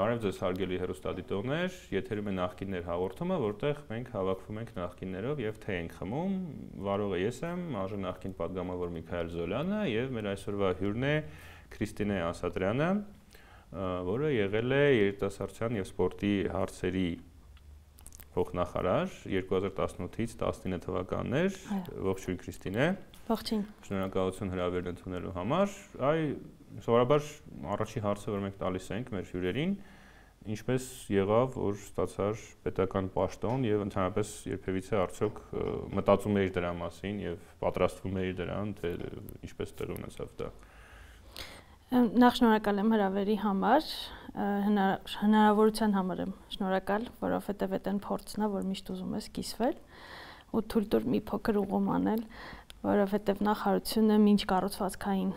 Բարև ձեզ հարգելի հերոստատիտողներ, եթերում է նախկիններ հաղորդումը, որտեղ մենք հավաքվում ենք նախկիններով եւ թե ենք խմում։ Վարողը ես եմ, արժե նախկին падգամավոր Միքայել Զոլյանը եւ մեր այսօրվա հյուրն է Քրիստինե Ասատրյանը, որը եղել է երիտասարդության եւ սպորտի հարցերի փոխնախարար 2018-ից 19 թվականներ։ Ողջույն Քրիստինե։ Ողջույն։ Շնորհակալություն հրավերն ընդունելու համար։ Այ սովորաբար առաջի հարցը, որ մենք տալիս ենք մեր հյուրերին, ինչպես եղավ, որ ստացար պետական պաշտոն եւ ընդհանրապես երբևիցե արդյոք մտածում էիր դրա մասին եւ պատրաստվում էիր դրան, թե ինչպես տեղ ունեցավ դա։ Նախ շնորհակալ եմ հրավերի համար, հնարավորության համար եմ շնորհակալ, որովհետեւ այդ այն փորձն է, որ միշտ ուզում ես կիսվել ու թույլ տուր մի փոքր ուղում անել, որովհետեւ նախարարությունը ինչ կառուցվածքային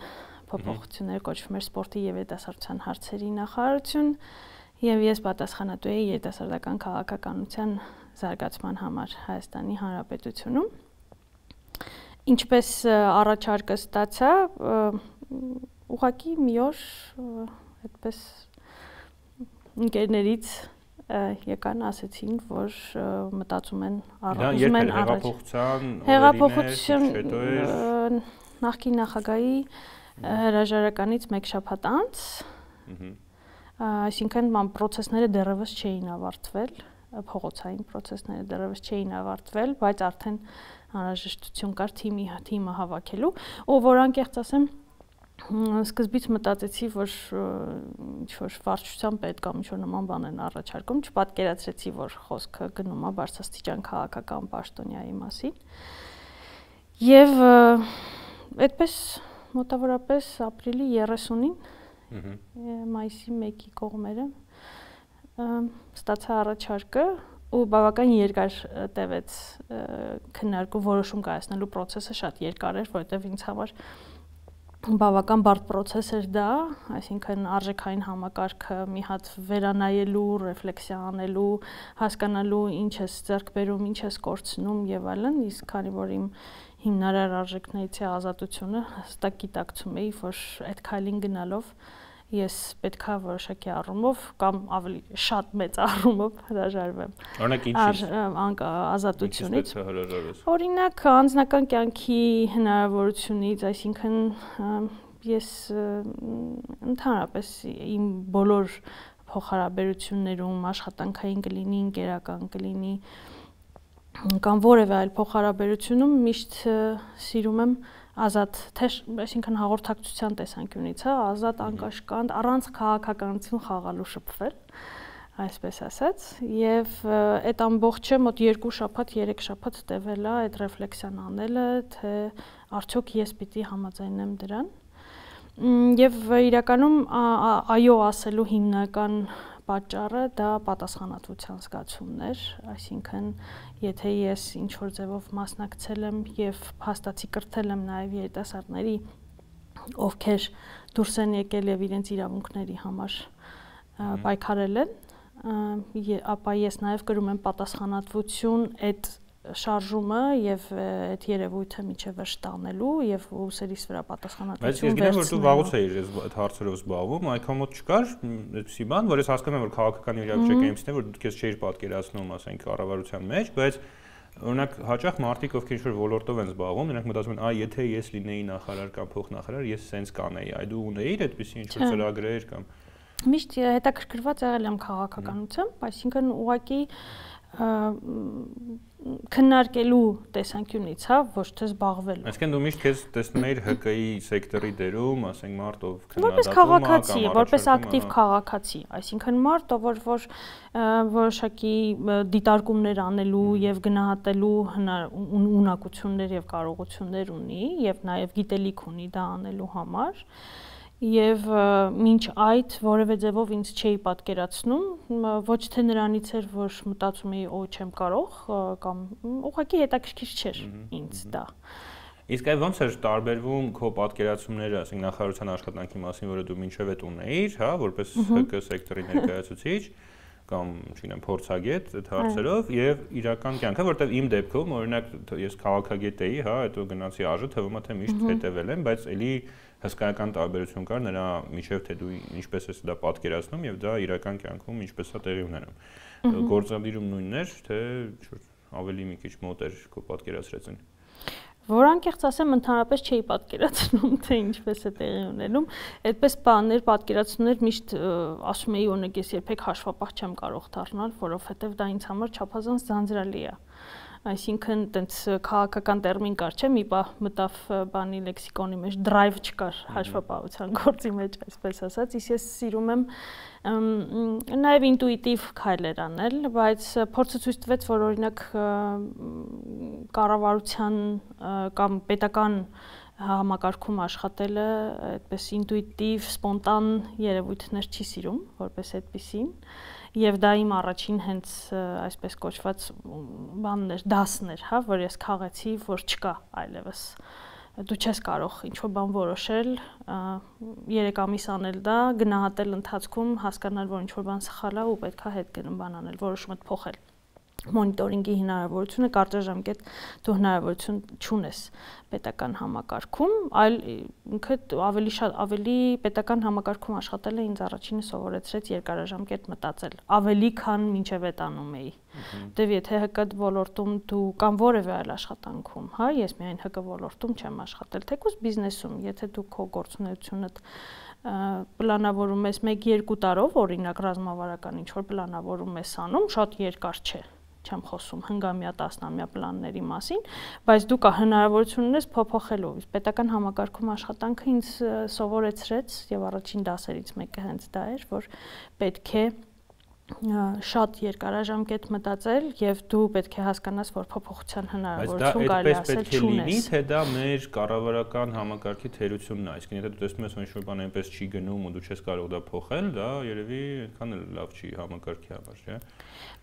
փոփոխություններ կոչվում էր սպորտի եւ երիտասարդության հարցերի նախարարություն եւ ես պատասխանատու էի երիտասարդական քաղաքականության զարգացման համար Հայաստանի Հանրապետությունում ինչպես առաջարկը ստացա ուղակի մի օր այդպես ընկերներից եկան ասեցին, որ մտածում են առանձում են հեղափոխության հեղափոխություն նախկին նախագահի հրաժարականից մեկ շաբաթ անց այսինքն ման process-ները դեռևս չէին ավարտվել փողոցային process-ները դեռևս չէին ավարտվել, բայց արդեն անհրաժեշտություն կար թիմի թիմը հավաքելու, ով որ անկեղծ ասեմ սկզբից մտածեցի, որ ինչ որ վարչության պետք կամ ինչ որ նման բան են առաջարկում, չպատկերացրեցի, որ խոսքը գնում է բարձրաստիճան քաղաքական պաշտոնյայի մասին։ Եվ այդպես մոտավորապես ապրիլի 30-ին մայիսի 1-ի կողմերը ստացա առաջարկը ու բավական երկար տևեց քննարկում որոշում կայացնելու process-ը շատ երկար էր, որովհետև ինձ համար բավական բարդ process էր դա, այսինքն արժեքային համակարգը մի հատ վերանայելու, ռեֆլեքսիա անելու, հասկանալու ինչ է ձեռք բերում, ինչ է կորցնում եւ այլն, իսկ քանի որ իմ հիմնարար արժեքներից է ազատությունը, հստակ գիտակցում էի, որ այդ քայլին գնալով ես պետքա որոշակի առումով կամ ավելի շատ մեծ առումով հրաժարվեմ։ Օրինակ ինչի՞։ ազատությունից։ Օրինակ անձնական կյանքի հնարավորությունից, այսինքն ես ընդհանրապես իմ բոլոր փոխհարաբերություններում աշխատանքային կլինի, ընկերական կլինի, կամ որևէ այլ փոխհարաբերությունում միշտ սիրում եմ ազատ թե այսինքն հաղորդակցության տեսանկյունից, հա, ազատ անկաշկանդ առանց քաղաքականություն խաղալու շփվել այսպես ասած եւ այդ ամբողջը մոտ 2 շաբաթ 3 շաբաթ տևել է այդ ռեֆլեքսիան անելը թե արդյոք ես պիտի համաձայնեմ դրան եւ իրականում այո ասելու հիմնական պատճառը դա պատասխանատվության զգացումն էր, այսինքն եթե ես ինչ որ ձևով մասնակցել եմ եւ հաստացի կրթել եմ նաեւ երիտասարդների ովքեր դուրս են եկել եւ իրենց իրավունքների համար պայքարել են, ապա ես նաեւ կրում եմ պատասխանատվություն այդ շարժումը եւ այդ երևույթը միջև վերջ տանելու եւ ուսերիս վրա պատասխանատվություն վերցնելու։ Բայց ես գիտեմ որ դու վաղուց էիր այդ հարցերով զբաղվում, այդքան մոտ չկար այդպեսի բան, որ ես հասկանում եմ որ քաղաքական իրավիճակը այնպեսին է որ դուք ես չէիր պատկերացնում, ասենք կառավարության մեջ, բայց օրինակ հաճախ մարդիկ ովքեր ինչ-որ ոլորտով են զբաղվում, նրանք մտածում են, այ եթե ես լինեի նախարար կամ փոխնախարար, ես սենց կանեի։ Այ դու ունեիր այդպեսի ինչ-որ ծրագրեր կամ Միշտ հետաքրքրված եղել եմ քաղաքականությամբ, այսինքն ուղղակի քննարկելու տեսանկյունից, հա, ոչ թե զբաղվելու։ Այսինքն դու միշտ քեզ տեսնում էիր ՀԿ-ի սեկտորի դերում, ասենք մարդ ով քննադատում որպես քաղաքացի, որպես ակտիվ քաղաքացի, այսինքն մարդ ով որ որ որոշակի դիտարկումներ անելու եւ գնահատելու ունակություններ եւ կարողություններ ունի եւ նաեւ գիտելիք ունի դա անելու համար եւ մինչ այդ որևէ ձևով ինձ չէի պատկերացնում ոչ թե նրանից էր որ մտածում էի օ չեմ կարող կամ ուղղակի հետաքրքիր չէր ինձ դա Իսկ այ ո՞նց էր տարբերվում քո պատկերացումները, ասենք նախարարության աշխատանքի մասին, որը դու մինչև այդ ունեիր, հա, որպես ՀԿ սեկտորի ներկայացուցիչ, կամ, չգիտեմ, փորձագետ այդ հարցերով եւ իրական կյանքը, որտեվ իմ դեպքում օրինակ ես քաղաքագետ էի, հա, հետո գնացի ԱԺ, թվում է թե միշտ հետևել եմ, բայց էլի հսկայական տարբերություն կար նրա միջև թե դու ինչպես ես դա պատկերացնում եւ դա իրական կյանքում ինչպես է տեղի ունենում։ Գործադիրում նույնն էր, թե ավելի մի քիչ մոտ էր քո պատկերացրածին։ Որ անկեղծ ասեմ, ընդհանրապես չէի պատկերացնում, թե ինչպես է տեղի ունենում։ Այդպես բաներ, պատկերացումներ միշտ ասում էի, օրինակ ես երբեք հաշվապահ չեմ կարող դառնալ, որովհետև դա ինձ համար չափազանց ձանձրալի է այսինքն տենց քաղաքական տերմին կար, չէ՞, մի բա մտավ բանի լեքսիկոնի մեջ drive չկար հաշվապահության գործի մեջ, այսպես ասած, իսկ ես սիրում եմ նաև ինտուիտիվ քայլեր անել, բայց փորձը ցույց տվեց, որ օրինակ կառավարության կամ պետական համակարգում աշխատելը այդպես ինտուիտիվ, սպոնտան երևույթներ չի սիրում, որպես այդպեսին եւ դա իմ առաջին հենց այսպես կոչված բանն էր, դասն էր, հա, որ ես քաղեցի, որ չկա այլևս դու չես կարող ինչ որ բան որոշել 3 ամիս անել դա գնահատել ընթացքում հասկանալ որ ինչ որ բան սխալ է ու պետքա հետ գնում բան անել որոշումդ փոխել մոնիտորինգի հնարավորությունը կարճաժամկետ դու հնարավորություն չունես պետական համակարգում, այլ ինքը ավելի շատ ավելի պետական համակարգում աշխատելը ինձ առաջինը սովորեցրեց երկարաժամկետ մտածել, ավելի քան մինչև էտանում էի։ Դեվ եթե ՀԿ ոլորտում դու կամ որևէ այլ աշխատանքում, հա, ես միայն ՀԿ ոլորտում չեմ աշխատել, թեկուզ բիզնեսում, եթե դու քո գործունեությունդ պլանավորում ես 1-2 տարով, օրինակ ռազմավարական ինչ որ պլանավորում ես անում, շատ երկար չէ չեմ խոսում հնգամյա, տասնամյա պլանների մասին, բայց դու կա հնարավորություն ունես փոփոխելու։ Պետական համակարգում աշխատանքը ինձ սովորեցրեց եւ առաջին դասերից մեկը հենց դա էր, որ պետք է շատ երկարաժամկետ մտածել եւ դու պետք է հասկանաս, որ փոփոխության հնարավորություն կարելի ասել չունես։ Բայց դա այդպես պետք է լինի, թե դա մեր կառավարական համակարգի թերությունն է։ Այսինքն եթե դու տեսնում ես, որ ինչ-որ բան այնպես չի գնում ու դու չես կարող դա փոխել, դա երևի այդքան էլ լավ չի համակարգի համար, չէ՞։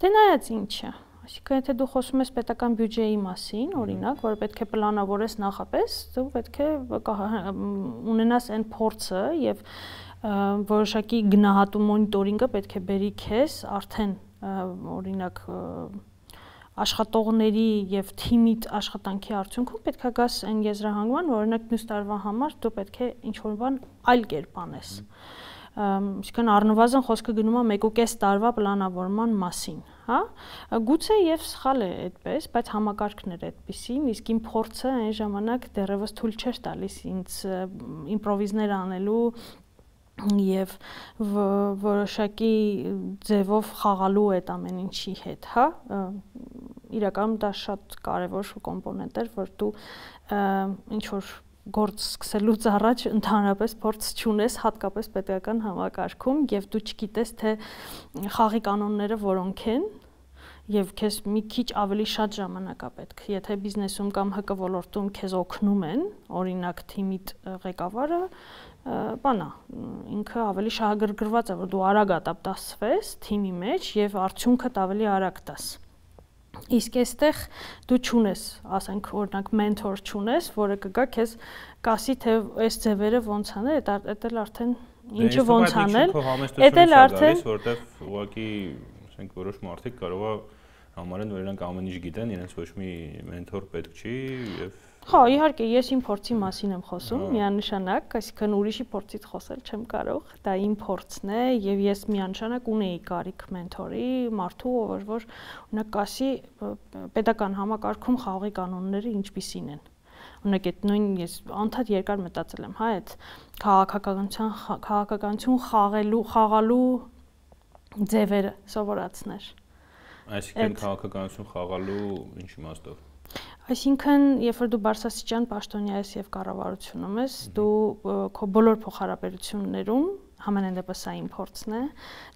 Դե նայած ինչը։ Այսինքն եթե դու խոսում ես պետական բյուջեի մասին, օրինակ, որ պետք է պլանավորես նախապես, դու պետք է ունենաս այն փորձը եւ որոշակի գնահատում մոնիտորինգը պետք է բերի քեզ արդեն օրինակ աշխատողների եւ թիմիդ աշխատանքի արդյունքում պետքա գաս այն եզրահանգման, որ օրինակ մյուս տարվա համար դու պետք է ինչ որ բան այլ կերպ անես։ Այսինքն առնվազն խոսքը գնում է 1.5 տարվա պլանավորման մասին, հա գուցե եւ սխալ է այդպես բայց համակարգն էր այդպեսին իսկ իմ փորձը այն ժամանակ դեռևս թույլ չէր տալիս ինձ իմպրովիզներ անելու եւ որոշակի ձևով խաղալու այդ ամեն ինչի հետ, հա իրականում դա շատ կարևոր կոմպոնենտ էր, որ դու ինչ որ գործ սկսելուց առաջ ընդհանրապես փորձ չունես հատկապես պետական համակարգում եւ դու չգիտես թե խաղի կանոնները որոնք են եւ քեզ մի քիչ ավելի շատ ժամանակ է պետք։ Եթե բիզնեսում կամ ՀԿ ոլորտում քեզ օգնում են, օրինակ թիմիդ ղեկավարը, բանա, ինքը ավելի շահագրգռված է, որ դու արագ ադապտացվես թիմի մեջ եւ արդյունքդ ավելի արագ տաս։ Իսկ այստեղ դու ճունես, ասենք օրինակ մենթոր ճունես, որը կգա քեզ կասի թե այս ձևերը ոնց անել, այդ էլ արդեն դե, ինչը ոնց անել։ Այդ էլ արդեն որտեվ ուղղակի ասենք որոշ մարդիկ կարողա համարեն որ իրանք ամեն ինչ գիտեն, իրենց ոչ մի մենթոր պետք չի եւ Հա, իհարկե, ես իմ փորձի մասին եմ խոսում, միանշանակ, այսինքն ուրիշի փորձից խոսել չեմ կարող։ Դա իմ փորձն է եւ ես միանշանակ ունեի կարիք մենթորի, մարդու, ով որ օրինակ ասի pedagogan համակարգում խաղի կանոնները ինչպիսին են օրինակ այդ նույն ես անդադ երկար մտածել եմ, հա, այդ քաղաքականության քաղաքականություն խաղելու խաղալու ձևերը սովորացներ։ Այսինքն քաղաքականություն խաղալու ինչ իմաստով Այսինքն, երբ որ դու Բարսասիջան պաշտոնյա ես եւ կառավարությունում ես, դու քո բոլոր փոխհարաբերություններում համենայն դեպս այն փորձն է,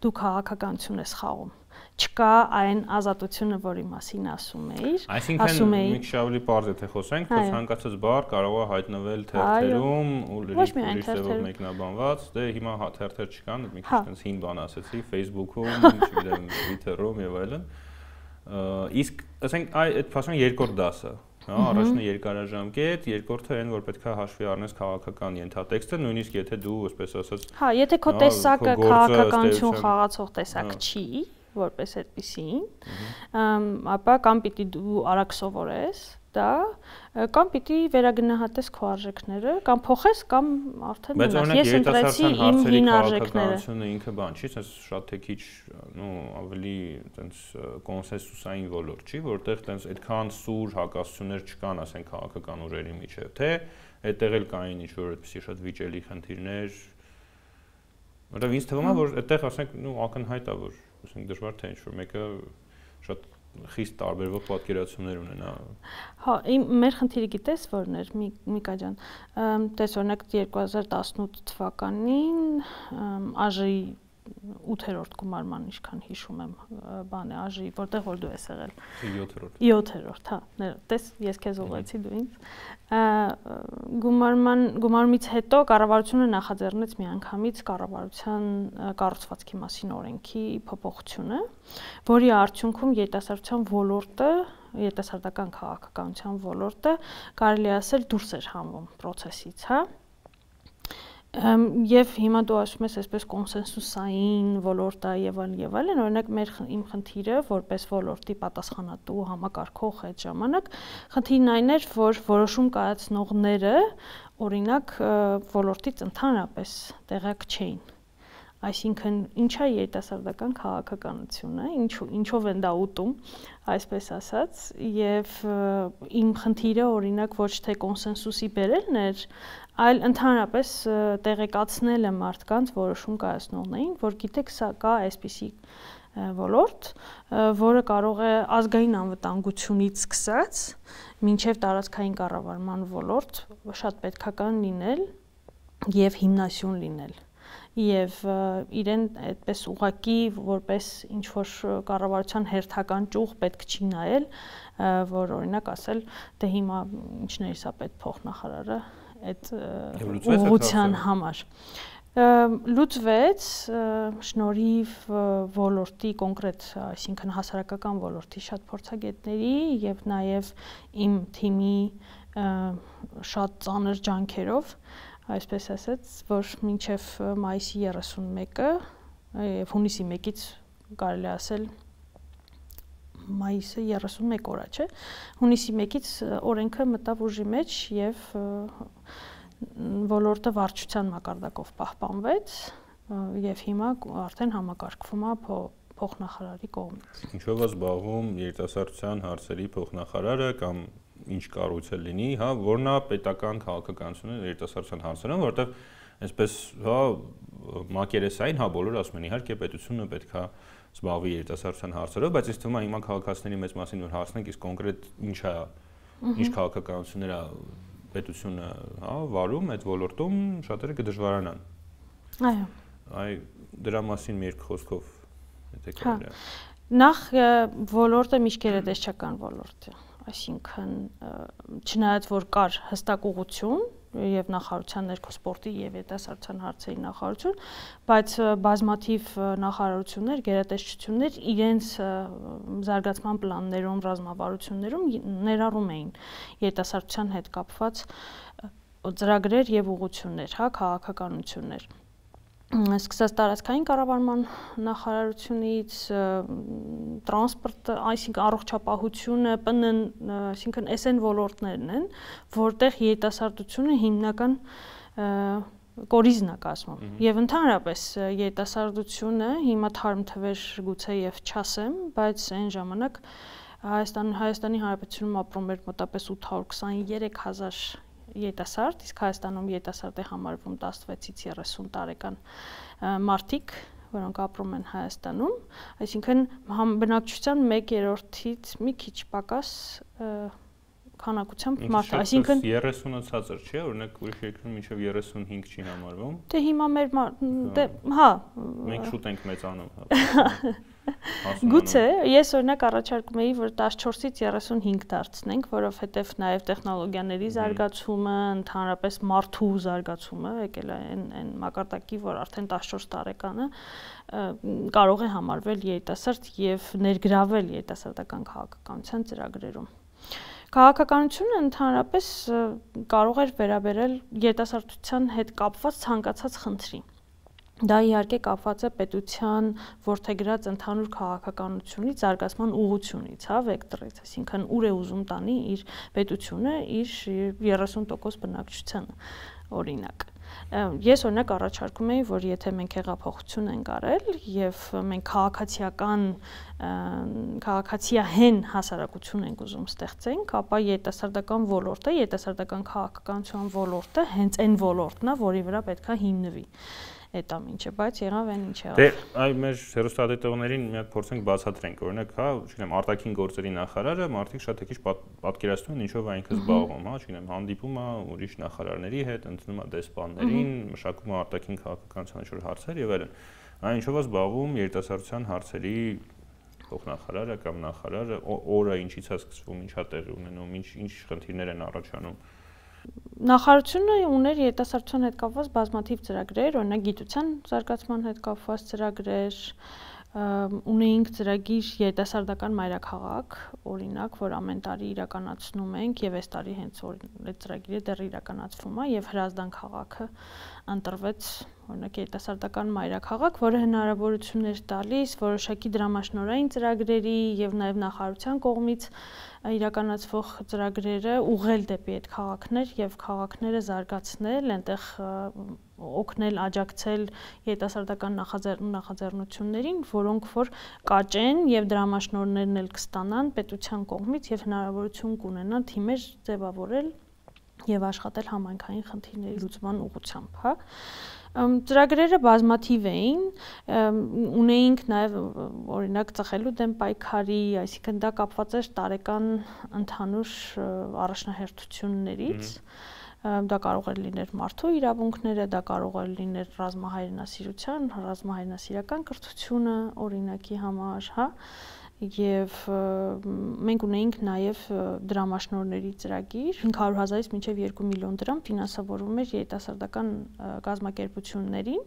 դու քաղաքականություն ես խաղում չկա այն ազատությունը, որի մասին ասում էիր, Այսինքն մի քիչ ավելի բարձ է թե խոսենք, որ ցանկացած բառ կարող է հայտնվել թերթերում ու լրիվ ձևով մեկնաբանված, դե հիմա հա թերթեր չկան, մի քիչ հա։ տենց հին բան ասեցի Facebook-ում, չգիտեմ, Twitter-ում եւ այլն իսկ ասենք այդ ֆասոն երկրորդ դասը հա առաջինը երկարաժամկետ, երկրորդը այն որ պետքա հաշվի առնես քաղաքական ենթատեքստը, նույնիսկ եթե դու, այսպես ասած, Հա, եթե քո տեսակը քաղաքականություն խաղացող տեսակ չի, որպես այդպեսին, ապա կամ պիտի դու արագ սովորես դա կամ պիտի վերագնահատես քո արժեքները կամ փոխես կամ արդեն մնաս ես ընտրեցի իմ հին արժեքները ինքը բան չի ասես շատ թե քիչ նո ավելի տենց կոնսենսուսային ոլորտ չի որտեղ տենց այդքան սուր հակասություններ չկան ասենք քաղաքական ուժերի միջև թե այդտեղ էլ կային ինչ որ այդպեսի շատ վիճելի խնդիրներ որովհետև ինձ թվում է որ այդտեղ ասենք նո ակնհայտ է որ ասենք դժվար թե ինչ որ մեկը շատ խիստ տարբերվող պատկերացումներ ունենա։ Հա, իմ մեր խնդիրը գիտես որն էր, Միկա ջան։ Տես օրինակ 2018 թվականին ԱԺ-ի 8-րդ գումարման ինչքան հիշում եմ բան է ԱԺ-ի, որտեղ որ դու ես եղել։ 7-րդ։ 7-րդ, հա։ Տես, ես քեզ ուղղեցի դու ինձ։ Գումարման գումարումից հետո կառավարությունը նախաձեռնեց միանգամից կառավարության կառուցվածքի մասին օրենքի փոփոխությունը, որի արդյունքում երիտասարդության ոլորտը երիտասարդական քաղաքականության ոլորտը կարելի ասել դուրս էր հանվում process-ից, հա եւ հիմա դու ասում ես այսպես կոնսենսուսային ոլորտա եւ այլ եւ այլն օրինակ մեր իմ խնդիրը որպես ոլորտի պատասխանատու համակարգող այդ ժամանակ խնդիրն այն էր որ որոշում կայացնողները օրինակ ոլորտից ընդհանրապես տեղակ չէին այսինքն ինչա երիտասարդական քաղաքականությունը, ինչու ինչով են դա ուտում, այսպես ասած, եւ իմ խնդիրը օրինակ ոչ թե կոնսենսուսի բերելն էր, այլ ընդհանրապես տեղեկացնել է մարդկանց որոշում կայացնողներին, որ գիտեք, սա կա այսպիսի ոլորտ, որը կարող է ազգային անվտանգությունից սկսած մինչև տարածքային կառավարման ոլորտ շատ պետքական լինել եւ հիմնասյուն լինել եւ իրեն այդպես ուղակի որպես ինչ որ կառավարության հերթական ճյուղ պետք չի նայել, որ օրինակ ասել, դե հիմա ինչներիս է պետ փոխնախարարը այդ ուղղության համար լուծվեց շնորհիվ ոլորտի կոնկրետ, այսինքն հասարակական ոլորտի շատ փորձագետների եւ նաեւ իմ թիմի շատ ծանր ջանքերով այսպես ասած, որ մինչև մայիսի 31-ը եւ հունիսի 1-ից կարելի ասել մայիսը 31 օր է, չէ։ Հունիսի 1-ից օրենքը մտավ ուժի մեջ եւ ոլորտը վարչության մակարդակով պահպանվեց եւ հիմա արդեն համակարգվում է փոխնախարարի կողմից։ Ինչով է զբաղվում երիտասարդության հարցերի փոխնախարարը կամ ինչ կառույց է լինի, հա, որն է պետական քաղաքականությունը երիտասարդության հարցերում, որովհետև այսպես, հա, մակերեսային, հա, բոլորը ասում են, իհարկե պետությունը պետքա զբաղվի երիտասարդության հարցերով, բայց ինձ թվում է հիմա քաղաքացիների մեծ մասին որ հասնենք, իսկ կոնկրետ ինչ է, ինչ քաղաքականություններ է պետությունը, հա, վարում այդ ոլորտում, շատերը կդժվարանան։ Այո։ Այ դրա մասին մի երկու խոսքով եթե կարելի է։ Նախ ոլորտը միջկերտեսչական ոլորտ է այսինքն չնայած որ կար հստակ ուղություն եւ նախարարության ներքո սպորտի եւ երիտասարդության հարցերի նախարարություն, բայց բազմաթիվ նախարարություններ, գերատեսչություններ իրենց զարգացման պլաններում, ռազմավարություններում ներառում էին երիտասարդության հետ կապված ծրագրեր եւ ուղություններ, հա, քաղաքականություններ սկսած տարածքային կառավարման նախարարությունից տրանսպորտ, այսինքն առողջապահությունը, ՊՆ, այսինքն SN ոլորտներն են, որտեղ երիտասարդությունը հիմնական կորիզն է կազմում։ Եվ ընդհանրապես երիտասարդությունը հիմա թարմ թվեր գուցե եւ չասեմ, բայց այն ժամանակ Հայաստան Հայաստանի Հանրապետությունում ապրում էր մոտապես 823000 երիտասարդ, իսկ Հայաստանում երիտասարդ է համարվում 16-ից 30 տարեկան մարդիկ, որոնք ապրում են Հայաստանում, այսինքն բնակչության 1/3-ից մի քիչ պակաս քանակությամբ մարդ, այսինքն 30-ը ցածր չէ, օրինակ ուրիշ երկրում մինչև 35 չի համարվում։ Դե հիմա մեր դե հա մենք շուտ ենք մեծանում։ հա։ Գուցե ես օրինակ առաջարկում էի, որ 14-ից 35 դարձնենք, որովհետև նաև տեխնոլոգիաների զարգացումը, ընդհանրապես մարդու զարգացումը եկել է այն այն մակարդակի, որ արդեն 14 տարեկանը կարող է համարվել երիտասարդ եւ ներգրավել երիտասարդական քաղաքականության ծրագրերում։ Քաղաքականությունը ընդհանրապես կարող էր վերաբերել երիտասարդության հետ կապված ցանկացած խնդրի Դա իհարկե կապված է պետության որթեգրած ընդհանուր քաղաքականությունից, զարգացման ուղությունից, հա, վեկտորից, այսինքն ուր է ուզում տանի իր պետությունը իր 30% բնակչությանը օրինակ ես օրինակ առաջարկում եի, որ եթե մենք հեղափոխություն ենք արել եւ մենք քաղաքացիական քաղաքացիահեն հասարակություն ենք ուզում ստեղծենք, ապա երիտասարդական ոլորտը, երիտասարդական քաղաքականության ոլորտը հենց այն ոլորտն է, որի վրա պետքա հիմնվի այդ ամինչը, բայց եղավ այն ինչ եղավ։ Դե այ մեր հերոստատետողներին մի հատ փորձենք բացատրենք, օրինակ, հա, չգիտեմ, արտաքին գործերի նախարարը մարդիկ շատ քիչ պատկերացնում են ինչով այնքը զբաղվում, հա, չգիտեմ, հանդիպում է ուրիշ նախարարների հետ, ընդունում է դեսպաններին, մշակում է արտաքին քաղաքականության ինչ-որ հարցեր եւ այլն։ Այն ինչով է զբաղվում երիտասարդության հարցերի փոխնախարարը կամ նախարարը, օրը ինչից է սկսվում, ինչա տեղի ունենում, ինչ ինչ խնդիրներ են առաջանում Նախարարությունը ուներ երիտասարդության հետ կապված բազմաթիվ ծրագրեր, օրինակ գիտության զարգացման հետ կապված ծրագրեր, ունեինք ծրագիր երիտասարդական մայրաքաղաք, օրինակ, որ ամեն տարի իրականացնում ենք եւ այս տարի հենց այդ ծրագիրը դեռ իրականացվում է եւ Հրազդան քաղաքը ընտրվեց օրինակ երիտասարդական մայրաքաղաք, որը հնարավորություններ տալիս որոշակի դրամաշնորային ծրագրերի եւ նաեւ նախարարության կողմից իրականացվող ծրագրերը ուղղել դեպի այդ քաղաքներ եւ քաղաքները զարգացնել, այնտեղ օգնել, աջակցել երիտասարդական նախաձեռնություններին, որոնք որ կաճեն եւ դրամաշնորներն էլ կստանան պետության կողմից եւ հնարավորություն կունենան թիմեր ձևավորել եւ աշխատել համայնքային խնդիրների լուծման ուղղությամբ, հա ծրագրերը բազմաթիվ էին ունեինք նաև օրինակ ծխելու դեմ պայքարի այսինքն դա կապված էր տարեկան ընդհանուր առաջնահերթություններից դա կարող էր լինել մարդու իրավունքները, դա կարող էր լինել ռազմահայրենասիրության, ռազմահայրենասիրական կրթությունը օրինակի համար, հա, եւ մենք ունեինք նաեւ դրամաշնորհների ծրագիր 500 000-ից մինչեւ 2 միլիոն դրամ ֆինանսավորվում էր երիտասարդական կազմակերպություններին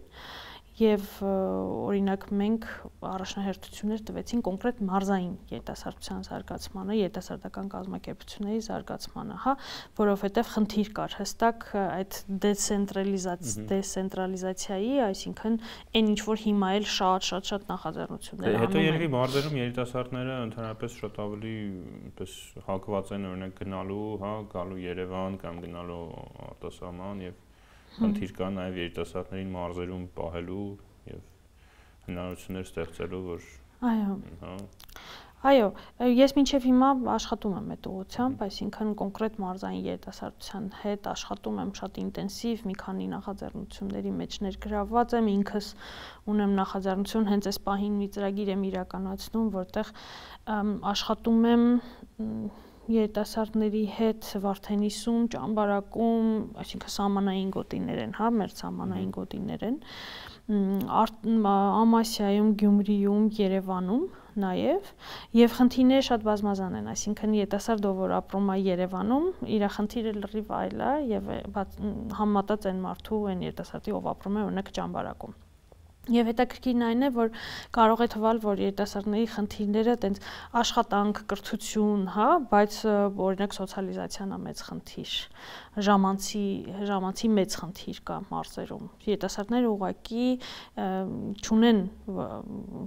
եւ օրինակ մենք առաջնահերթություններ տվեցին կոնկրետ մարզային երիտասարդության զարգացմանը, երիտասարդական կազմակերպությունների զարգացմանը, հա, որովհետեւ խնդիր կար հստակ այդ դեցենտրալիզացիա, դեսենտրալիզացիայի, այսինքն այն ինչ որ հիմա էլ շատ-շատ շատ նախաձեռնություններ անում են։ Հետո երևի մարզերում երիտասարդները ընդհանրապես շատ ավելի այնպես հակված են օրինակ գնալու, հա, գալու Երևան կամ գնալու արտասահման եւ խնդիր կա նաև երիտասարդներին մարզերում պահելու եւ հնարավորություններ ստեղծելու, որ Այո։ Հա։ Այո, ես մինչև հիմա աշխատում եմ այդ ուղությամբ, այսինքն կոնկրետ մարզային երիտասարդության հետ աշխատում եմ շատ ինտենսիվ, մի քանի նախաձեռնությունների մեջ ներգրավված եմ, ինքս ունեմ նախաձեռնություն, հենց այս պահին մի ծրագիր եմ իրականացնում, որտեղ աշխատում եմ երիտասարդների հետ Վարդենիսում, Ճամբարակում, այսինքն սամանային գոտիներ են, հա, մեր սամանային գոտիներ են, Ամասիայում, Գյումրիում, Երևանում նաև եւ խնդիրները շատ բազմազան են, այսինքն երիտասարդը որ ապրում է Երևանում, իր խնդիրը լրիվ այլ է եւ համատած են մարդու այն երիտասարդի ով ապրում է օրինակ Ճամբարակում Եվ հետաքրքիրն այն է, որ կարող է թվալ, որ երիտասարդների խնդիրները տենց աշխատանք, կրթություն, հա, բայց օրինակ սոցիալիզացիան է մեծ խնդիր։ Ժամանցի ժամանցի մեծ խնդիր կա մարզերում։ Երիտասարդները ուղակի չունեն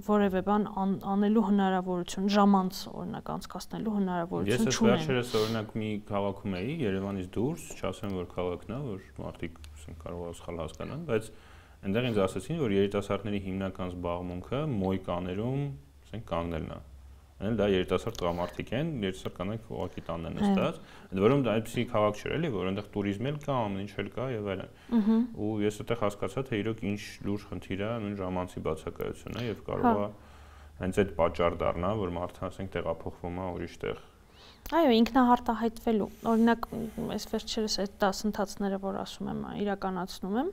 որևէ բան անելու հնարավորություն, ժամանց օրինակ անցկացնելու հնարավորություն չունեն։ Ես վերջերս օրինակ մի քաղաքում էի, Երևանից դուրս, չասեմ որ քաղաքն է, որ մարդիկ կարող է սխալ հասկանան, բայց Այնտեղ ինձ ասացին, որ երիտասարդների հիմնական զբաղմունքը մոյկաներում, ասենք, կանգնելն է։ Այն դա երիտասարդ տղամարդիկ են, երիտասարդ կանայք ուղակի տանն են հա։ նստած, ընդ որում դա այդպեսի քաղաք չէր էլի, որ այնտեղ ቱրիզմ էլ կա, ամեն ինչ էլ կա եւ այլն։ Ու ես այդտեղ հասկացա, թե իրոք ինչ լուրջ խնդիր է, նույն ժամանցի բացակայությունն է եւ հա։ կարող է հենց այդ պատճառ դառնա, որ մարդը ասենք տեղափոխվում է ուրիշ տեղ Այո, ինքնահարտահայտվելու։ Օրինակ, այս վերջերս այդ դասընթացները, որ ասում եմ, իրականացնում եմ,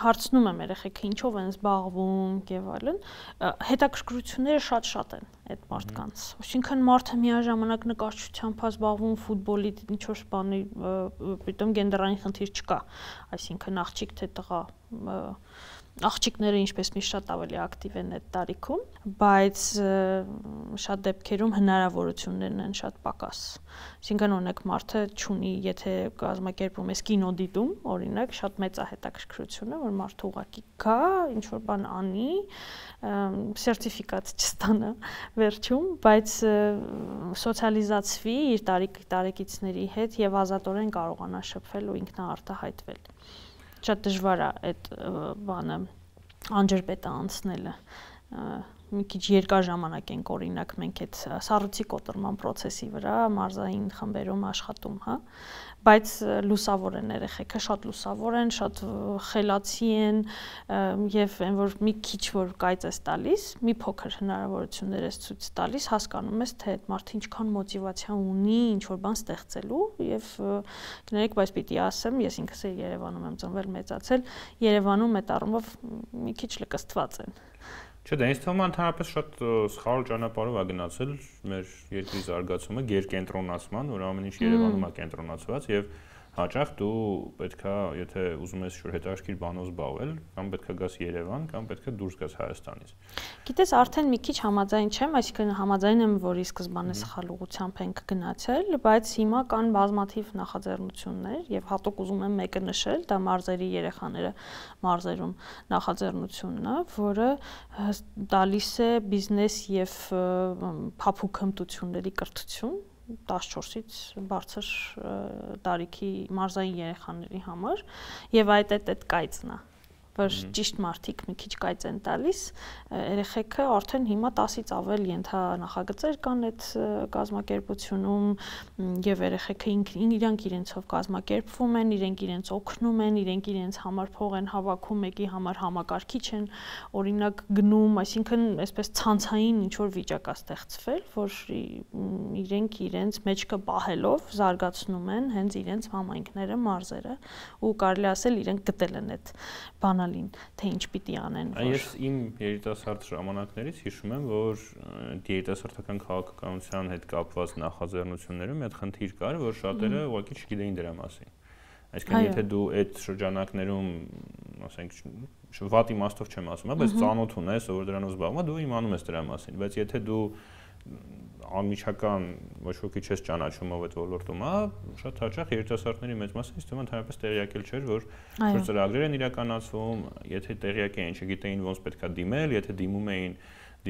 հարցնում եմ երեխեքը ինչով են զբաղվում եւ այլն, հետաքրքրությունները շատ-շատ են այդ մարդկանց։ Այսինքն մարդը միաժամանակ նկարչությամբ զբաղվում, ֆուտբոլի ինչ որ բանի, պիտոմ գենդերային խնդիր չկա։ Այսինքն աղջիկ թե տղա աղջիկները ինչպես միշտ շատ ավելի ակտիվ են այդ տարիքում, բայց շատ դեպքերում հնարավորություններն են շատ պակաս։ Այսինքն օրինակ մարդը ճունի, եթե կազմակերպում ես կինոդիտում, օրինակ շատ մեծ է հետաքրքրությունը, որ մարդը ուղակի գա, ինչ որ բան անի, սերտիֆիկատ չստանա վերջում, բայց սոցիալիզացվի իր տարիք տարեկիցների հետ եւ ազատորեն կարողանա շփվել ու ինքնաարտահայտվել շատ դժվար է այդ բանը անջրպետը անցնելը մի քիչ երկար ժամանակ ենք օրինակ մենք այդ սառույցի կոտրման process-ի վրա մարզային խմբերում աշխատում, հա բայց լուսավոր են երեխեքը, շատ լուսավոր են, շատ խելացի են եւ այն որ մի քիչ որ կայծ ես տալիս, մի փոքր հնարավորություններ ես ցույց տալիս, հասկանում ես թե այդ մարդը ինչքան մոտիվացիա ունի ինչ որ բան ստեղծելու եւ կներեք, բայց պիտի ասեմ, ես ինքս Երևանում եմ ծնվել, մեծացել, Երևանում այդ առումով մի քիչ լկստված են Չէ, դա ինձ թվում է ընդհանրապես շատ սխալ ճանապարհով է գնացել մեր երկրի զարգացումը, գերկենտրոնացման, որ ամեն ինչ Երևանում է կենտրոնացված եւ հաճախ դու պետքա, եթե ուզում ես շուտ հետաքրքիր բանով զբաղվել, կամ պետքա գաս Երևան, կամ պետքա դուրս գաս Հայաստանից։ Գիտես, արդեն մի քիչ համաձայն չեմ, այսինքն համաձայն եմ, որ ի սկզբանե սխալ ուղությամբ ենք գնացել, բայց հիմա կան բազմաթիվ նախաձեռնություններ եւ հատուկ ուզում եմ մեկը նշել, դա մարզերի երեխաները մարզերում նախաձեռնությունն է, որը տալիս է բիզնես եւ փափուկ հմտությունների կրթություն 14-ից բարձր տարիքի մարզային երեխաների համար եւ այդ այդ այդ կայծն է որ ճիշտ մարդիկ մի քիչ կայծ են տալիս, երեխեքը արդեն հիմա 10-ից ավել ենթա նախագծեր կան այդ կազմակերպությունում եւ երեխեքը իրանք իրենցով կազմակերպվում են, իրենք իրենց օգնում են, իրենք իրենց համար փող են հավաքում, մեկի համար համակարգիչ են օրինակ գնում, այսինքն այսպես ցանցային ինչ որ վիճակ է ստեղծվել, որ իրենք իրենց մեջքը պահելով զարգացնում են հենց իրենց համայնքները, մարզերը ու կարելի ասել իրենք գտել են այդ բանալ բանալին, թե ինչ պիտի անեն։ Ես իմ երիտասարդ ժամանակներից հիշում եմ, որ երիտասարդական քաղաքականության հետ կապված նախաձեռնություններում այդ խնդիր կար, որ շատերը ուղղակի չգիտեին դրա մասին։ Այսինքն եթե դու այդ շրջանակներում, ասենք, վատ իմաստով չեմ ասում, բայց ծանոթ ունես, որ դրանով զբաղվում ես, դու իմանում ես դրա մասին, բայց եթե դու անմիջական ոչ ոքի չես ճանաչում ով այդ ոլորտում է, շատ հաճախ երիտասարդների մեծ մասը ինձ թվում ընդհանրապես տեղյակել չէր, որ որ ծրագրեր են իրականացվում, եթե տեղյակ էին, չգիտեին ոնց պետքա դիմել, եթե դիմում էին,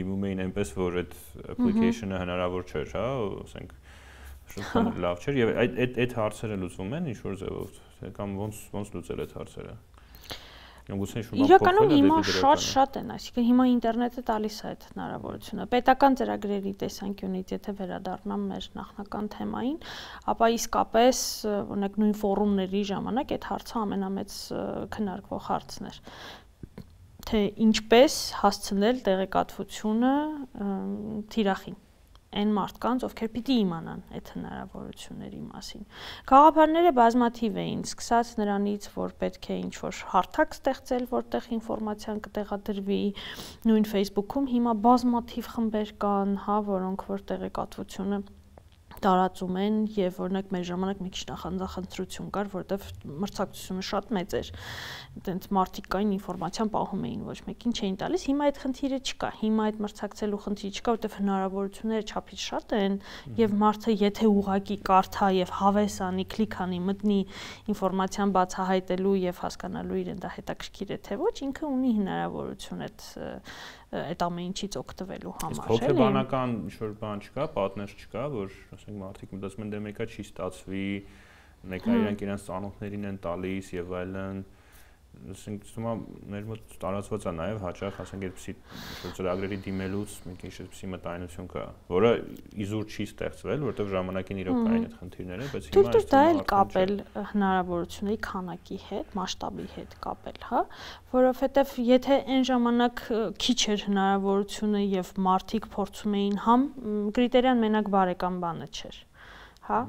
դիմում էին այնպես, որ այդ application-ը հնարավոր չէր, հա, ասենք շատ լավ չէր եւ այդ այդ հարցերը լուծվում են ինչ որ ձևով կամ ոնց ոնց լուծել այդ հարցերը Գուցե շուտ Իրականում հիմա շատ-շատ են, այսինքն հիմա ինտերնետը տալիս է այդ հնարավորությունը։ Պետական ծրագրերի տեսանկյունից, եթե վերադառնամ մեր նախնական թեմային, ապա իսկապես օրինակ նույն ֆորումների ժամանակ այդ հարցը ամենամեծ քննարկվող հարցն էր թե ինչպես հասցնել տեղեկատվությունը թիրախին այն մարդկանց, ովքեր պիտի իմանան այդ հնարավորությունների մասին։ Գաղափարները բազմաթիվ էին, սկսած նրանից, որ պետք է ինչ-որ հարթակ ստեղծել, որտեղ ինֆորմացիան կտեղադրվի, նույն Facebook-ում հիմա բազմաթիվ խմբեր կան, հա, որոնք որ տեղեկատվությունը տարածում են եւ օրինակ մեր ժամանակ մի քիչ նախանձախնդրություն կար, որովհետեւ մրցակցությունը շատ մեծ էր։ Այդենց մարդիկ կային ինֆորմացիան պահում էին, ոչ մեկին չէին տալիս։ Հիմա այդ խնդիրը չկա։ Հիմա այդ մրցակցելու խնդիրը չկա, որովհետեւ հնարավորությունները չափից շատ են եւ մարդը եթե ուղակի կարդա եւ հավես անի, կլիկ անի, մտնի ինֆորմացիան բացահայտելու եւ հասկանալու իրեն դա հետաքրքիր է թե ոչ, ինքը ունի հնարավորություն այդ այդ ամեն ինչից օգտվելու համար, էլի։ Իսկ բանական ինչ-որ բան չկա, պատնեշ չկա, որ ասենք մարդիկ մտածում են դե մեկը չի ստացվի, մեկը իրանք իրենց ծանոթներին են տալիս եւ այլն, ասենք ցույցումա մեր մոտ տարածված է նաև հաճախ ասենք այդպեսի ինչ-որ ծրագրերի դիմելուց մի քիչ այդպեսի մտայնություն կա, որը իզուր չի ստեղծվել, որովհետև ժամանակին իրոք կային այդ խնդիրները, բայց հիմա այս դա էլ կապել հնարավորությունների քանակի հետ, մասշտաբի հետ կապել, հա, որովհետև եթե այն ժամանակ քիչ էր հնարավորությունը եւ մարդիկ փորձում էին համ կրիտերիան մենակ բարեկամ բանը չէր, հա,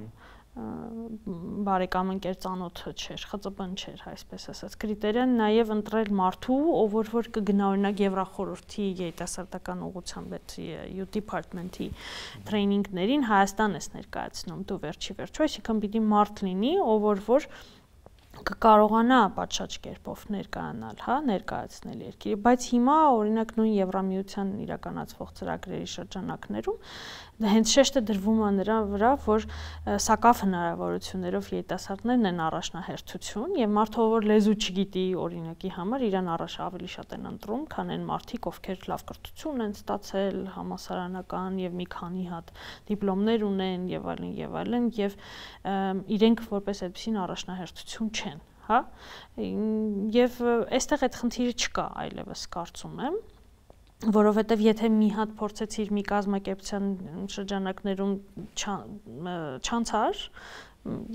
բարեկամ ընկեր ծանոթը չէր, ԽԾԲ-ն չէր, այսպես ասած։ Կրիտերիան նաև ընտրել մարդու, ով որ որ կգնա օրինակ Եվրախորհրդի երիտասարդական ուղղությամբ այդ U department-ի տրեյնինգներին Հայաստան ես ներկայացնում դու վերջի վերջո, այսինքն պիտի մարդ լինի, ով որ որ կկարողանա պատշաճ կերպով ներկայանալ, հա, ներկայացնել երկիրը, բայց հիմա օրինակ նույն Եվրամիության իրականացվող ծրագրերի շրջանակներում հենց շեշտը դրվում է նրա վրա, որ սակավ հնարավորություններով երիտասարդներն են առաջնահերթություն եւ մարդը որ լեզու չգիտի օրինակի համար իրան առաջ ավելի շատ են ընտրում, քան այն մարդիկ, ովքեր լավ կրթություն են ստացել, համասարանական եւ մի քանի հատ դիպլոմներ ունեն եւ այլն եւ այլն եւ իրենք որպես այդպեսին առաջնահերթություն չեն հա եւ այստեղ այդ խնդիրը չկա այլևս կարծում եմ որովհետև եթե մի հատ փորձեցիր մի կազմակերպության շրջանակներում չանցար,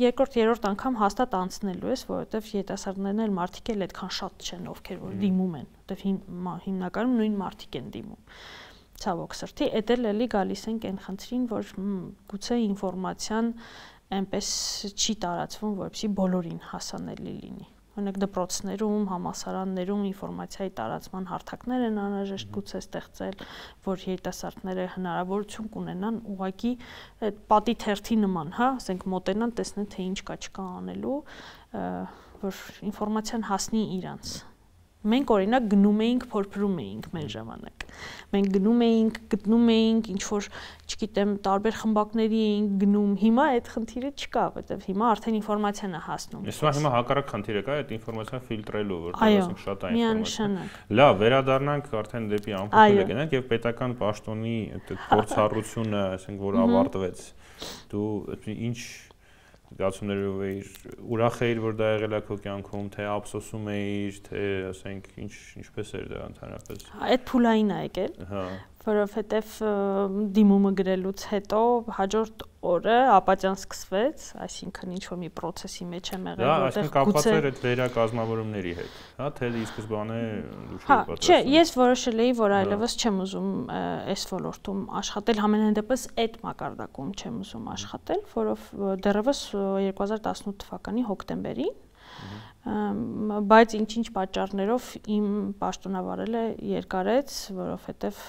երկրորդ, երրորդ անգամ հաստատ անցնելու ես, որովհետև երիտասարդներն էլ մարդիկ էլ այդքան շատ չեն, ովքեր որ դիմում են, որովհետև հիմնականում նույն մարդիկ են դիմում ցավոք սրտի, էդ էլ էլի գալիս ենք այն խնդրին, որ գուցե ինֆորմացիան այնպես չի տարածվում, որպեսզի բոլորին հասանելի լինի օրինակ դպրոցներում, համասարաններում ինֆորմացիայի տարածման հարթակներ են անհրաժեշտ գուցե ստեղծել, որ երիտասարդները հնարավորություն կունենան ուղակի այդ պատի թերթի նման, հա, ասենք մոտենան, տեսնեն թե ինչ կա չկա անելու, որ ինֆորմացիան հասնի իրանց Մենք օրինակ գնում էինք, փորփրում էինք մեր ժամանակ։ Մենք գնում էինք, գտնում էինք, ինչ որ, չգիտեմ, տարբեր խմբակների էինք գնում։ Հիմա այդ խնդիրը չկա, որովհետև հիմա արդեն ինֆորմացիան է հասնում։ Իսկ հիմա հակառակ խնդիրը կա այդ ինֆորմացիան ֆիլտրելու, որտեղ ասենք շատ է ինֆորմացիա։ Լավ, վերադառնանք արդեն դեպի ամփոփելը գնանք եւ պետական պաշտոնի այդ փորձառությունը, ասենք, որ ավարտվեց։ Դու ինչ զգացումներով էիր ուրախ էիր որ դա եղել է քո կյանքում թե ափսոսում էիր թե ասենք ինչ ինչպես էր դա ընդհանրապես այդ փուլային է եկել հա որովհետև դիմումը գրելուց հետո հաջորդ օրը ապաճան սկսվեց, այսինքն ինչ որ մի process-ի մեջ եմ եղել, որտեղ գուցե Դա կապված էր այդ վերակազմավորումների հետ, հա, թե ի սկզբանե դու չէի պատրաստվում։ Չէ, ես որոշել էի, որ հա։ այլևս չեմ ուզում այս ոլորտում աշխատել, համենայն դեպս այդ մակարդակում չեմ ուզում աշխատել, որով դեռևս 2018 թվականի հոկտեմբերին բայց ինչ-ինչ պատճառներով իմ պաշտոնավարելը երկարեց, որովհետև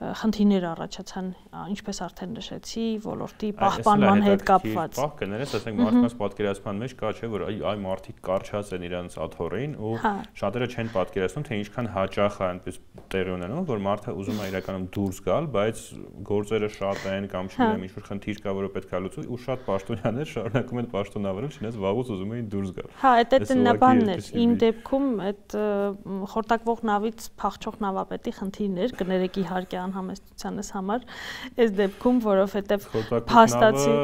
խնդիրներ առաջացան, ինչպես արդեն նշեցի, ոլորտի պահպանման հետ կապված։ Պահ կներես, ասենք մարդկանց պատկերացման մեջ կա չէ, որ այ մարդիկ կարճած են իրանց աթորին ու հա։ շատերը չեն պատկերացնում, թե ինչքան հաճախ է այնպես տեղի ունենում, որ մարդը ուզում է իրականում դուրս գալ, բայց գործերը շատ են կամ չգիտեմ, հա։ ինչ որ խնդիր կա, որը պետք է լուծվի ու շատ պաշտոնյաներ շարունակում են պաշտոնավարել, չնայած վաղուց ուզում էին դուրս գալ։ Հա, այդ է տնաբանն էր։ Իմ դեպքում այդ խորտակվող նավից փախչող նավապետի խնդիրներ կներեք իհարկե անհամեստությանս համար այս դեպքում, որովհետև փաստացի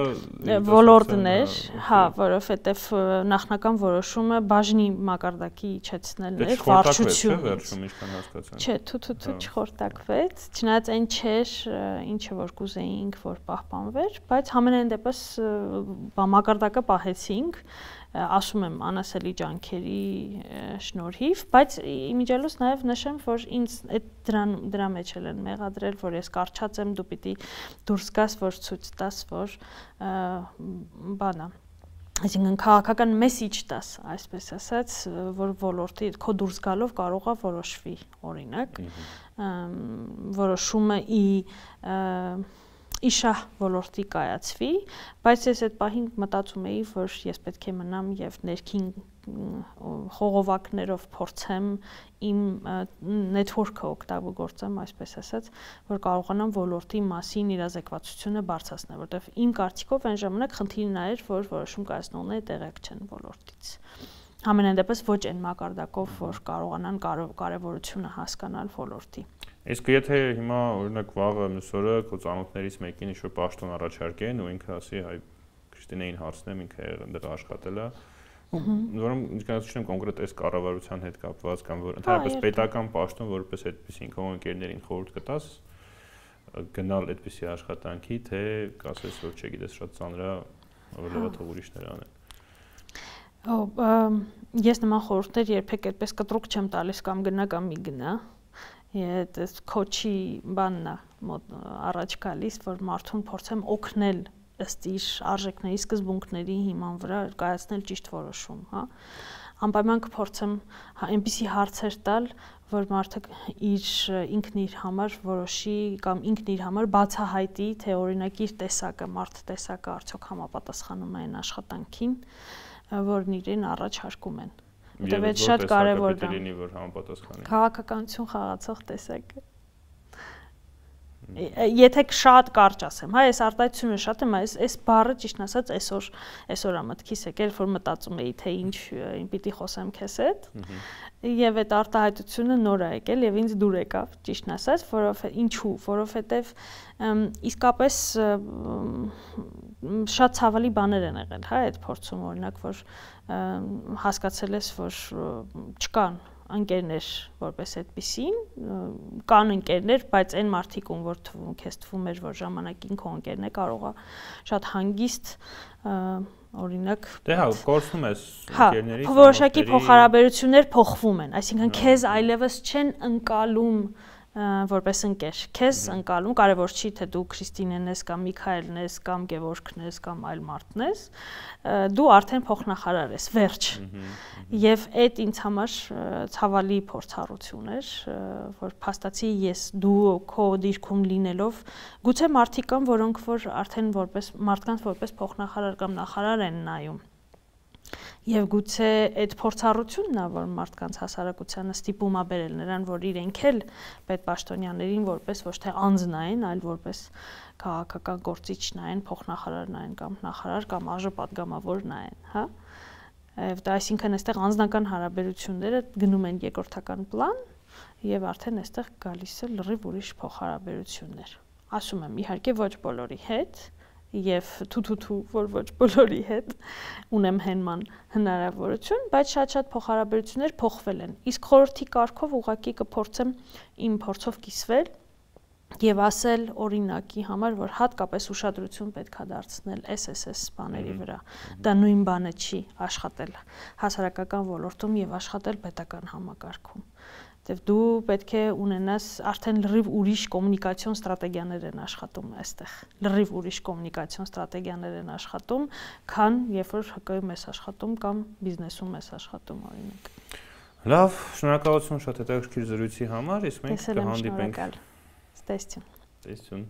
ոլորտն էր, հա, որովհետև նախնական որոշումը բաժնի մակարդակի իջեցնելն էր, վարչություն։ Վերջում ինչքան հասկացա։ Չէ, թութ-թութ հա։ չխորտակվեց, չնայած այն չէր, ինչը որ կուզեինք, որ պահպանվեր, բայց համենայն դեպս մակարդակը պահեցինք ասում եմ անասելի ջանքերի շնորհիվ, բայց իմիջիալոց նաև նշեմ, որ ինձ այդ դրան դրա մեջ էլ են մեղադրել, որ ես կարճած եմ, դու պիտի դուրս գաս, որ ցույց տաս, որ բանա այսինքն քաղաքական մեսիջ տաս, այսպես ասած, որ ոլորտի քո դուրս գալով կարողա որոշվի, օրինակ, որոշումը ի իշահ ոլորտի կայացվի, բայց ես այդ պահին մտածում էի, որ ես պետք է մնամ եւ ներքին խողովակներով փորձեմ իմ նետվորքը օգտագործեմ, այսպես ասած, որ կարողանամ ոլորտի մասին իրազեկվածությունը բարձրացնել, որտեղ իմ կարծիքով այն ժամանակ խնդիրն էր, որ որոշում կայացնողները տեղեկ չեն ոլորտից համենայն դեպս ոչ այն մակարդակով, որ կարողանան կարևորությունը հասկանալ ոլորտի։ Իսկ եթե հիմա օրինակ վաղը մսորը քո ծանոթներից մեկին ինչ-որ պաշտոն առաջարկեն ու ինքը ասի, հայ Քրիստինեին հարցնեմ, ինքը այնտեղ աշխատել է, որում ինչքանացնում կոնկրետ այս կառավարության հետ կապված կամ որ ընդհանրապես պետական պաշտոն որպես այդպեսին քո ընկերներին խորհուրդ կտաս գնալ այդպեսի աշխատանքի, թե կասես որ չգիտես շատ ծանր է, ավելի լավ թող ուրիշներ անեն։ Ո ես նման խորհուրդներ երբեք այդպես կտրուկ չեմ տալիս կամ գնա կամ մի գնա այս քոչի բանն է առաջ գալիս, որ մարդուն փորձեմ օգնել ըստ իր արժեքների, սկզբունքների հիման վրա կայացնել ճիշտ որոշում, հա։ Անպայման կփորձեմ հա, այնպիսի հարցեր տալ, որ մարդը իր ինքն իր համար որոշի կամ ինքն իր համար բացահայտի, թե օրինակ իր տեսակը, մարդ տեսակը արդյոք համապատասխանում է այն աշխատանքին, որն իրեն առաջարկում են։ Որտեւ այդ շատ կարևոր է։ Լինի որ համապատասխանի։ Քաղաքականություն խաղացող տեսակ է եթե շատ կարճ ասեմ, հա, այս արտահայտությունը շատ եմ, այս այս բառը ճիշտ ասած այսօր այսօր ամտքիս եկել, որ մտածում էի թե ինչ պիտի խոսեմ քեզ հետ։ Եվ այդ արտահայտությունը նոր է եկել եւ ինձ դուր եկավ, ճիշտ ասած, որովհետեւ ինչու, որովհետեւ իսկապես շատ ցավալի բաներ են եղել, հա, այդ փորձում օրինակ, որ հասկացել ես, որ չկան ընկերներ որպես այդպեսին կան ընկերներ, բայց այն մարդիկ ում որ թվում քեզ թվում էր որ ժամանակին քո ընկերն է կարողա շատ հանգիստ օրինակ դե հա կորցնում ես հա, ընկերների որոշակի փոխհարաբերություններ փոխվում են այսինքն քեզ այլևս չեն ընկալում որպես ընկեր։ Քեզ ընկալում կարևոր չի թե դու Քրիստինեն ես կամ Միքայելն ես կամ Գևորգն ես կամ այլ մարդն ես, դու արդեն փոխնախարար ես, վերջ։ Եվ այդ ինձ համար ցավալի փորձառություն էր, որ փաստացի ես դու քո դիրքում լինելով գուցե մարդիկ կան, որոնք որ արդեն որպես մարդկանց որպես փոխնախարար կամ նախարար են նայում Եվ գուցե այդ փորձառությունն է, որ մարդկանց հասարակությանը ստիպում է բերել նրան, որ իրենք էլ պետպաշտոնյաներին որպես ոչ թե անձնային, այլ որպես քաղաքական գործիչ նայեն, փոխնախարար նայեն կամ նախարար կամ ԱԺ падգամավոր նայեն, հա? Եվ դա այսինքն այստեղ անձնական հարաբերությունները գնում են երկրորդական պլան եւ արդեն այստեղ գալիս է լրիվ ուրիշ փոխհարաբերություններ։ Ասում եմ, իհարկե ոչ բոլորի հետ, եւ թութութու որ ոչ բոլորի հետ ունեմ հենման հնարավորություն, բայց շատ-շատ փոխհարաբերություններ փոխվել են։ Իսկ խորհրդի կարգով ուղակի կփորձեմ իմ փորձով կիսվել եւ ասել օրինակի համար, որ հատկապես ուշադրություն պետքա դարձնել SSS բաների վրա։ Դա նույն բանը չի աշխատել հասարակական ոլորտում եւ աշխատել պետական համակարգում Եվ դու պետք է ունենաս արդեն լրիվ ուրիշ կոմունիկացիոն ստրատեգիաներ են աշխատում այստեղ։ Լրիվ ուրիշ կոմունիկացիոն ստրատեգիաներ են աշխատում, քան երբ որ ՀԿ-ում ես աշխատում կամ բիզնեսում ես աշխատում օրինակ։ Լավ, շնորհակալություն շատ հետաքրքիր զրույցի համար, իսկ մենք կհանդիպենք։ Ստեսություն։ Ստեսություն։